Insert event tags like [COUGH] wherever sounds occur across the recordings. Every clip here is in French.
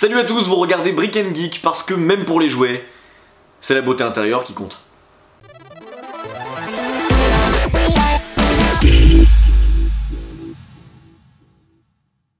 Salut à tous, vous regardez Brick Geek parce que même pour les jouets, c'est la beauté intérieure qui compte.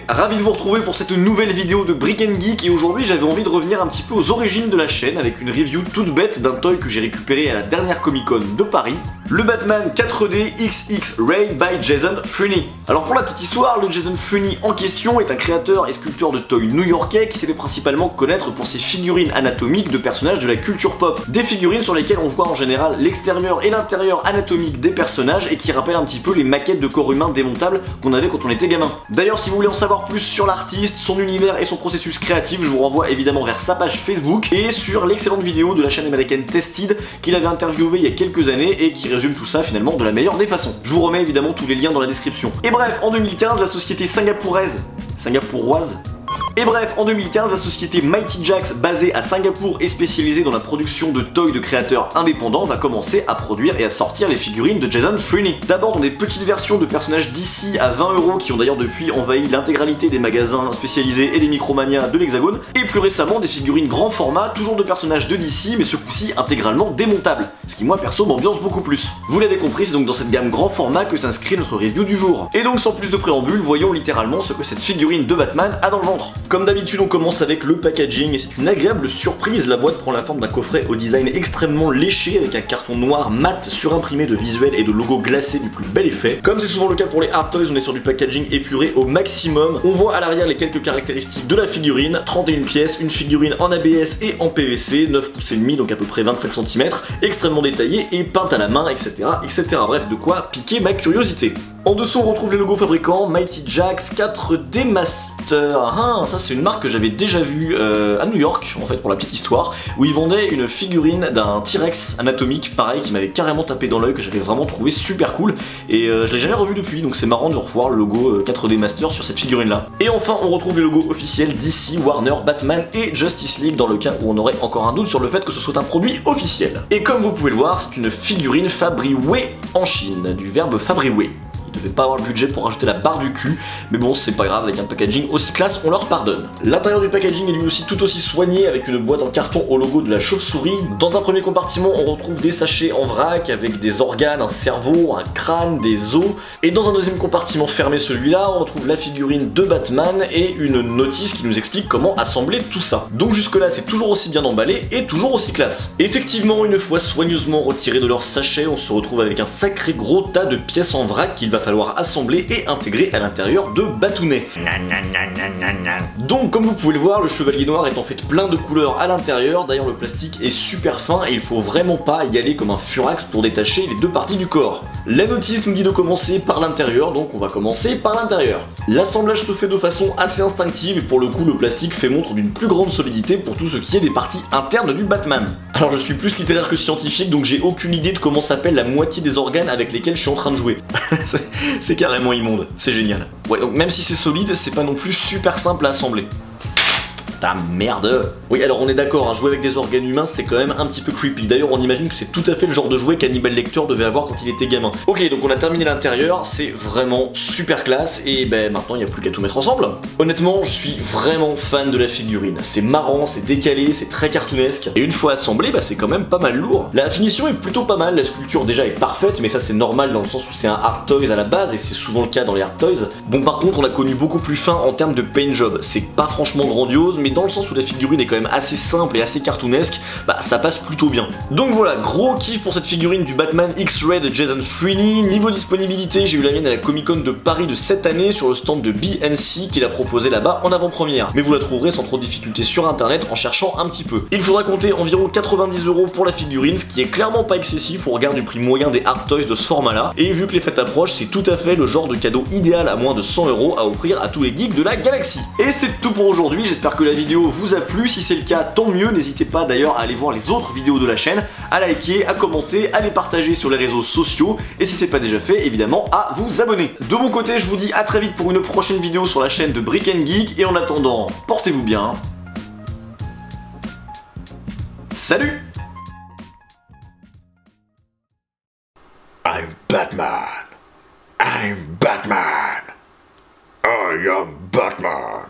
Ravi de vous retrouver pour cette nouvelle vidéo de Brick Geek et aujourd'hui j'avais envie de revenir un petit peu aux origines de la chaîne avec une review toute bête d'un toy que j'ai récupéré à la dernière Comic Con de Paris, le Batman 4D XX Ray by Jason Freeney. Alors pour la petite histoire, le Jason Freeney en question est un créateur et sculpteur de toys new-yorkais qui s'est fait principalement connaître pour ses figurines anatomiques de personnages de la culture pop. Des figurines sur lesquelles on voit en général l'extérieur et l'intérieur anatomique des personnages et qui rappellent un petit peu les maquettes de corps humains démontables qu'on avait quand on était gamin. D'ailleurs si vous voulez en savoir plus sur l'artiste, son univers et son processus créatif, je vous renvoie évidemment vers sa page Facebook et sur l'excellente vidéo de la chaîne américaine Tested qu'il avait interviewé il y a quelques années et qui tout ça finalement de la meilleure des façons. Je vous remets évidemment tous les liens dans la description. Et bref, en 2015, la société singapouraise, singapouroise, et bref, en 2015, la société Mighty Jax, basée à Singapour et spécialisée dans la production de toys de créateurs indépendants, va commencer à produire et à sortir les figurines de Jason Freeney. D'abord dans des petites versions de personnages d'ici à 20 euros qui ont d'ailleurs depuis envahi l'intégralité des magasins spécialisés et des micromanias de l'Hexagone, et plus récemment des figurines grand format, toujours de personnages de DC, mais ce coup-ci intégralement démontables, ce qui moi perso m'ambiance beaucoup plus. Vous l'avez compris, c'est donc dans cette gamme grand format que s'inscrit notre review du jour. Et donc sans plus de préambule, voyons littéralement ce que cette figurine de Batman a dans le ventre. Comme d'habitude, on commence avec le packaging et c'est une agréable surprise. La boîte prend la forme d'un coffret au design extrêmement léché avec un carton noir mat surimprimé de visuels et de logos glacés du plus bel effet. Comme c'est souvent le cas pour les hard toys, on est sur du packaging épuré au maximum. On voit à l'arrière les quelques caractéristiques de la figurine 31 pièces, une figurine en ABS et en PVC, 9 pouces et demi, donc à peu près 25 cm, extrêmement détaillée et peinte à la main, etc. etc. Bref, de quoi piquer ma curiosité. En dessous, on retrouve les logos fabricants Mighty Jax 4D Master. Ah, ça c'est une marque que j'avais déjà vue euh, à New York, en fait, pour la petite histoire, où ils vendaient une figurine d'un T-Rex anatomique, pareil, qui m'avait carrément tapé dans l'œil, que j'avais vraiment trouvé super cool. Et euh, je l'ai jamais revu depuis, donc c'est marrant de revoir le logo 4D euh, Master sur cette figurine-là. Et enfin, on retrouve les logos officiels DC, Warner, Batman et Justice League, dans le cas où on aurait encore un doute sur le fait que ce soit un produit officiel. Et comme vous pouvez le voir, c'est une figurine fabriquée en Chine, du verbe fabriquer. Ils devaient pas avoir le budget pour rajouter la barre du cul, mais bon, c'est pas grave, avec un packaging aussi classe, on leur pardonne. L'intérieur du packaging est lui aussi tout aussi soigné, avec une boîte en carton au logo de la chauve-souris. Dans un premier compartiment, on retrouve des sachets en vrac, avec des organes, un cerveau, un crâne, des os. Et dans un deuxième compartiment fermé, celui-là, on retrouve la figurine de Batman et une notice qui nous explique comment assembler tout ça. Donc jusque-là, c'est toujours aussi bien emballé et toujours aussi classe. Effectivement, une fois soigneusement retiré de leur sachet, on se retrouve avec un sacré gros tas de pièces en vrac qu'il va falloir assembler et intégrer à l'intérieur de Batounet. Donc comme vous pouvez le voir, le chevalier noir est en fait plein de couleurs à l'intérieur, d'ailleurs le plastique est super fin et il faut vraiment pas y aller comme un furax pour détacher les deux parties du corps. La notice nous dit de commencer par l'intérieur, donc on va commencer par l'intérieur. L'assemblage se fait de façon assez instinctive et pour le coup le plastique fait montre d'une plus grande solidité pour tout ce qui est des parties internes du Batman. Alors je suis plus littéraire que scientifique donc j'ai aucune idée de comment s'appelle la moitié des organes avec lesquels je suis en train de jouer. [LAUGHS] c'est carrément immonde, c'est génial. Ouais, donc même si c'est solide, c'est pas non plus super simple à assembler ta merde Oui, alors on est d'accord, hein, jouer avec des organes humains, c'est quand même un petit peu creepy. D'ailleurs, on imagine que c'est tout à fait le genre de jouet qu'Hannibal Lecter devait avoir quand il était gamin. Ok, donc on a terminé l'intérieur, c'est vraiment super classe, et ben maintenant, il n'y a plus qu'à tout mettre ensemble. Honnêtement, je suis vraiment fan de la figurine. C'est marrant, c'est décalé, c'est très cartoonesque, et une fois assemblé, bah c'est quand même pas mal lourd. La finition est plutôt pas mal, la sculpture déjà est parfaite, mais ça c'est normal dans le sens où c'est un hard toys à la base, et c'est souvent le cas dans les hard toys. Bon, par contre, on l'a connu beaucoup plus fin en termes de paint job. C'est pas franchement grandiose, mais dans le sens où la figurine est quand même assez simple et assez cartoonesque, bah ça passe plutôt bien. Donc voilà, gros kiff pour cette figurine du Batman X-Ray de Jason Freely. Niveau disponibilité, j'ai eu la mienne à la Comic Con de Paris de cette année sur le stand de BNC qu'il a proposé là-bas en avant-première. Mais vous la trouverez sans trop de difficulté sur internet en cherchant un petit peu. Il faudra compter environ 90 euros pour la figurine, ce qui est clairement pas excessif au regard du prix moyen des hard toys de ce format-là. Et vu que les fêtes approchent, c'est tout à fait le genre de cadeau idéal à moins de 100 euros à offrir à tous les geeks de la galaxie. Et c'est tout pour aujourd'hui, j'espère que la vidéo vous a plu. Si c'est le cas, tant mieux. N'hésitez pas d'ailleurs à aller voir les autres vidéos de la chaîne, à liker, à commenter, à les partager sur les réseaux sociaux. Et si c'est pas déjà fait, évidemment, à vous abonner. De mon côté, je vous dis à très vite pour une prochaine vidéo sur la chaîne de Brick and Geek. Et en attendant, portez-vous bien. Salut I'm Batman. I'm Batman. I am Batman.